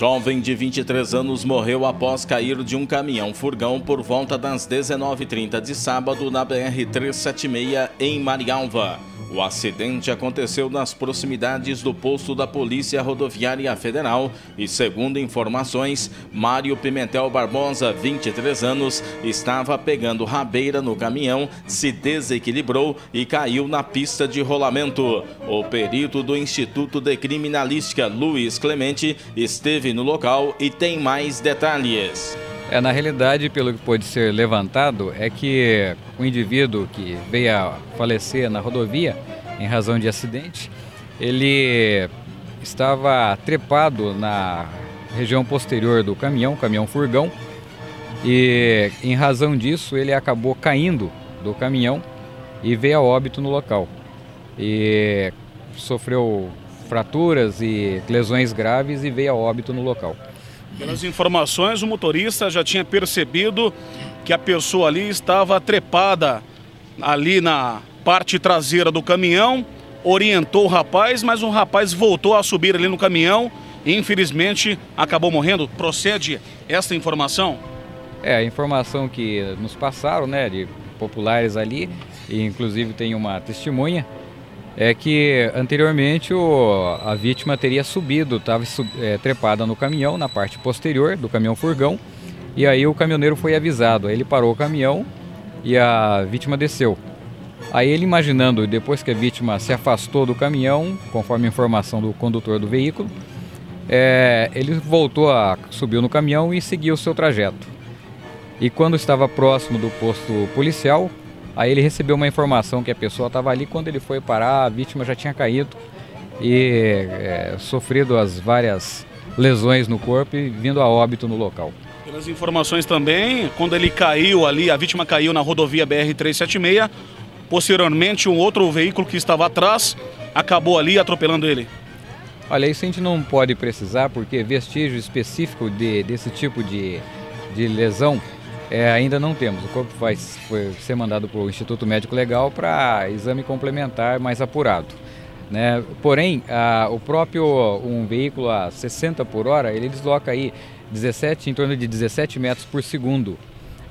Jovem de 23 anos morreu após cair de um caminhão furgão por volta das 19h30 de sábado na BR-376 em Marialva. O acidente aconteceu nas proximidades do posto da Polícia Rodoviária Federal e, segundo informações, Mário Pimentel Barbosa, 23 anos, estava pegando rabeira no caminhão, se desequilibrou e caiu na pista de rolamento. O perito do Instituto de Criminalística, Luiz Clemente, esteve no local e tem mais detalhes. É, na realidade, pelo que pode ser levantado, é que o indivíduo que veio a falecer na rodovia em razão de acidente, ele estava trepado na região posterior do caminhão, caminhão furgão, e em razão disso ele acabou caindo do caminhão e veio a óbito no local. E sofreu fraturas e lesões graves e veio a óbito no local. Pelas informações, o motorista já tinha percebido que a pessoa ali estava trepada ali na parte traseira do caminhão, orientou o rapaz, mas o rapaz voltou a subir ali no caminhão e infelizmente acabou morrendo. Procede essa informação? É, a informação que nos passaram, né, de populares ali, e inclusive tem uma testemunha, é que anteriormente o, a vítima teria subido, estava é, trepada no caminhão, na parte posterior do caminhão furgão, e aí o caminhoneiro foi avisado. Aí ele parou o caminhão e a vítima desceu. Aí ele imaginando, depois que a vítima se afastou do caminhão, conforme a informação do condutor do veículo, é, ele voltou a subiu no caminhão e seguiu o seu trajeto. E quando estava próximo do posto policial, Aí ele recebeu uma informação que a pessoa estava ali, quando ele foi parar, a vítima já tinha caído e é, sofrido as várias lesões no corpo e vindo a óbito no local. Pelas informações também, quando ele caiu ali, a vítima caiu na rodovia BR-376, posteriormente um outro veículo que estava atrás acabou ali atropelando ele. Olha, isso a gente não pode precisar porque vestígio específico de, desse tipo de, de lesão é, ainda não temos. O corpo vai ser mandado para o Instituto Médico Legal para exame complementar mais apurado. Né? Porém, a, o próprio um veículo a 60 por hora, ele desloca aí 17, em torno de 17 metros por segundo.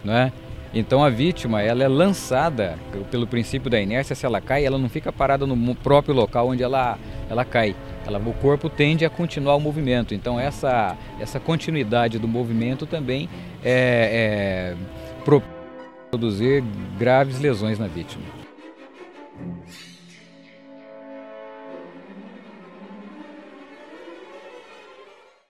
Né? Então a vítima ela é lançada pelo princípio da inércia, se ela cai, ela não fica parada no próprio local onde ela, ela cai. Ela, o corpo tende a continuar o movimento. Então essa, essa continuidade do movimento também é, é produzir graves lesões na vítima.